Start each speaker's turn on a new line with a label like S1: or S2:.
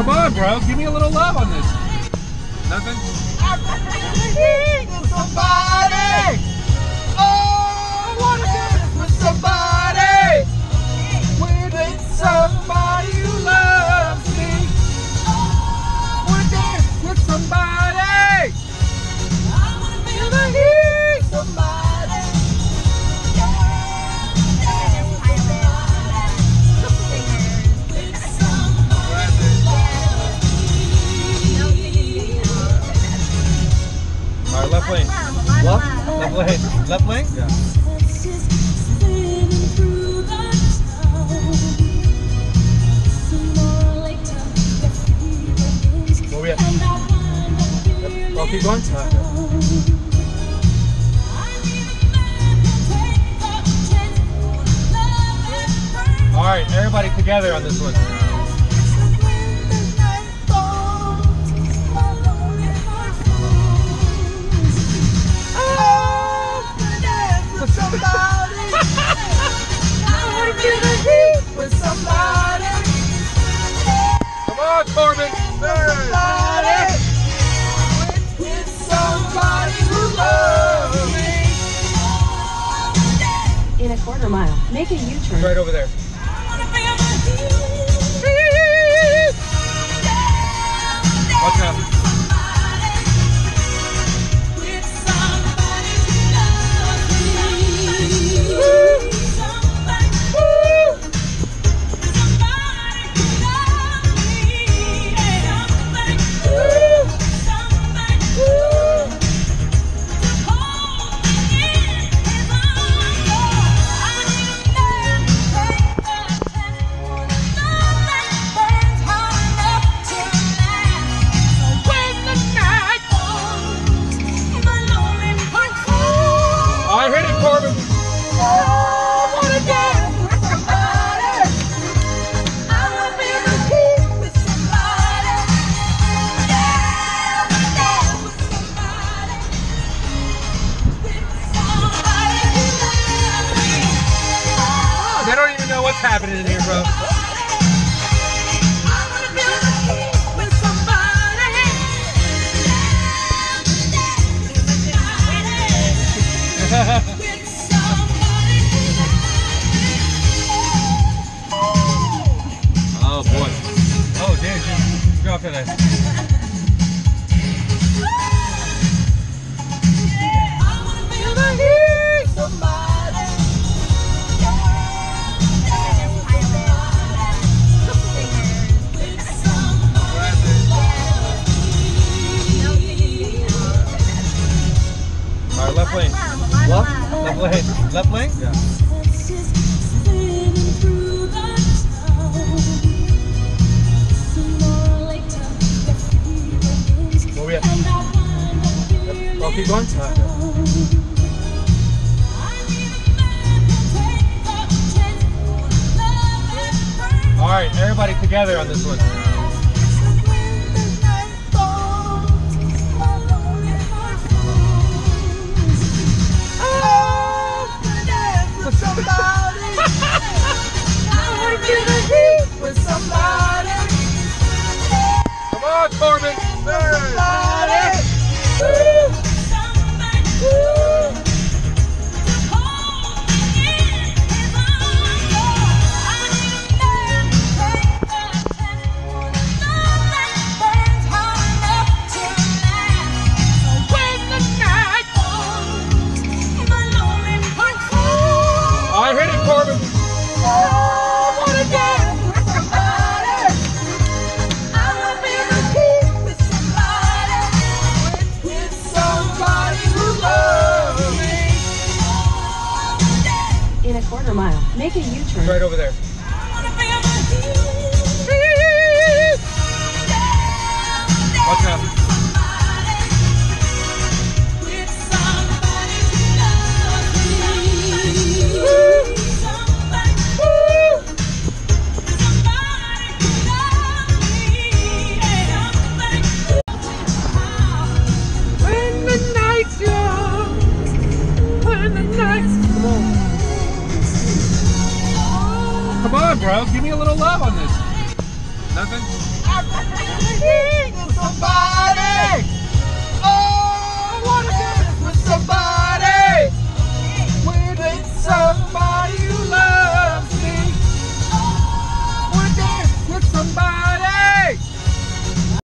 S1: Come on, bro. Give me a little love on this. Nothing?
S2: Somebody!
S1: Left lane.
S2: Left? Lane. Left lane?
S1: Yeah.
S2: Where we at? Oh, keep going?
S1: All right, everybody together on this one.
S3: Quarter mile, make a U-turn.
S1: Right over there. Watch out. What's happening in here, bro.
S2: I wanna be the heat with somebody! Yeah, with somebody who
S1: Oh boy. Oh, damn, just, just go left lane.
S2: Left? Left lane. Left lane?
S1: Yeah.
S2: Where we at? Oh, keep going?
S1: All right, everybody together on this one. Corbin.
S3: Quarter mile, make a U-turn.
S1: Right over there. Watch out.
S2: Come on,
S1: bro. Give me a little love on this. Nothing?